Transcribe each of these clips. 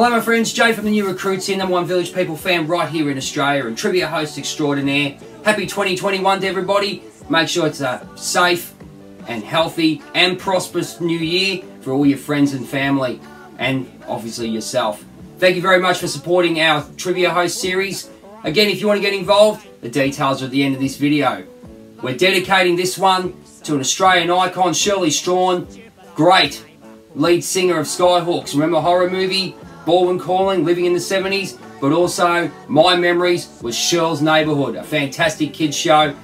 Hello my friends, Jay from the New Recruits here, number one Village People fan right here in Australia and trivia host extraordinaire. Happy 2021 to everybody. Make sure it's a safe and healthy and prosperous new year for all your friends and family and obviously yourself. Thank you very much for supporting our trivia host series. Again, if you want to get involved, the details are at the end of this video. We're dedicating this one to an Australian icon, Shirley Strachan. Great lead singer of Skyhooks. Remember horror movie? Balwyn Calling, living in the 70s, but also my memories was Shirl's Neighbourhood, a fantastic kids show.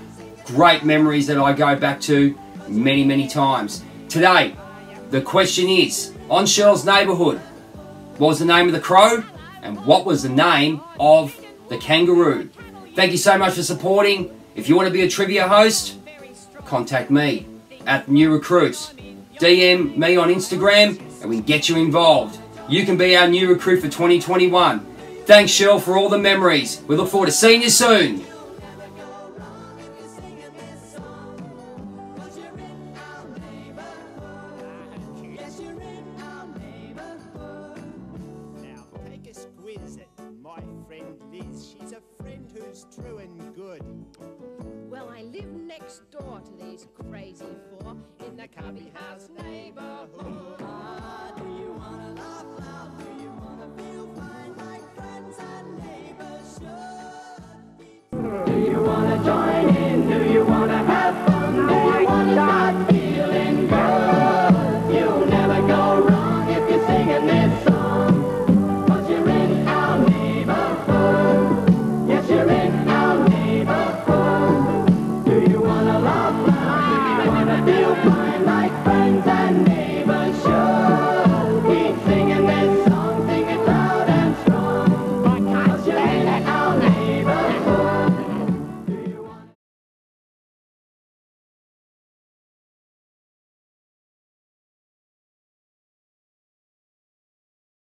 Great memories that I go back to many, many times. Today, the question is, on Shirl's Neighbourhood, what was the name of the crow? And what was the name of the kangaroo? Thank you so much for supporting. If you want to be a trivia host, contact me at New Recruits. DM me on Instagram and we can get you involved. You can be our new recruit for 2021. Thanks, Shirl, for all the memories. We look forward to seeing you soon. Well, I live next door to these crazy four in the cubby house